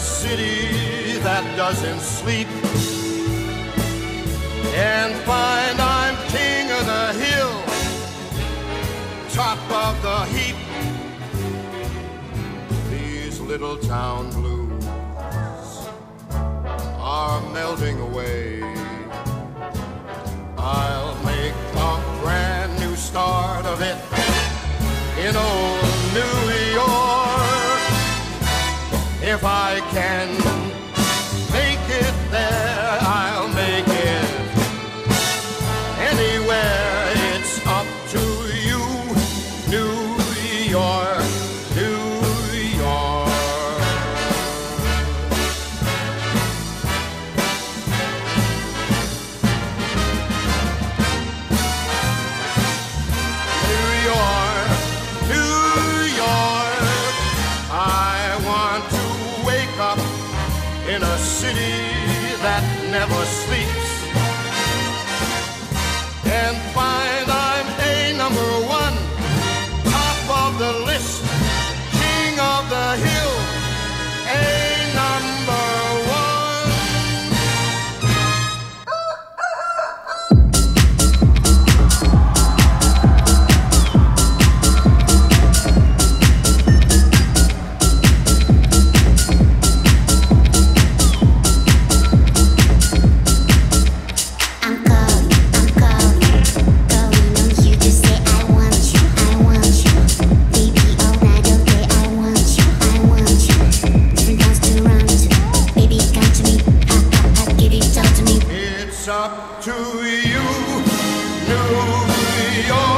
city that doesn't sleep and find I'm king of the hill, top of the heap. These little town blues are melting away. If I can city that never sleeps. up to you, New York.